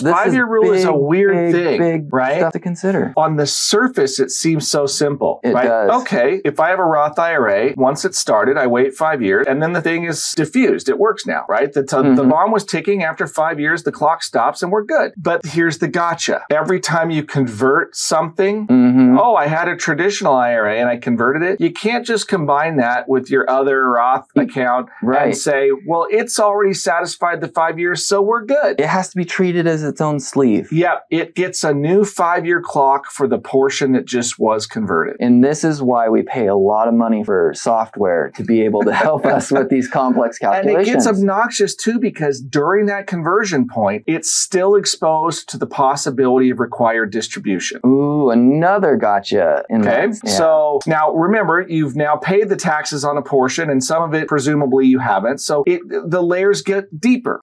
Five year rule is a weird big, thing, big right? Stuff to consider. On the surface, it seems so simple, It right? does. Okay, if I have a Roth IRA, once it's started, I wait five years, and then the thing is diffused. It works now, right? The, t- the Mhm. bomb was ticking. After five years, the clock stops, and we're good. But here's the gotcha: every time you convert something, hmm oh, I had a traditional IRA and I converted it. You can't just combine that with your other Roth account Right. and say, well, it's already satisfied the five years, so we're good. It has to be treated as its own sleeve. Yep, it gets a new five year clock for the portion that just was converted. And this is why we pay a lot of money for software to be able to help us with these complex calculations. And it gets obnoxious too because during that conversion point, it's still exposed to the possibility of required distribution. Ooh, another gotcha. In Okay. Yeah. So now remember, you've now paid the taxes on a portion and some of it presumably you haven't. So it, the layers get deeper.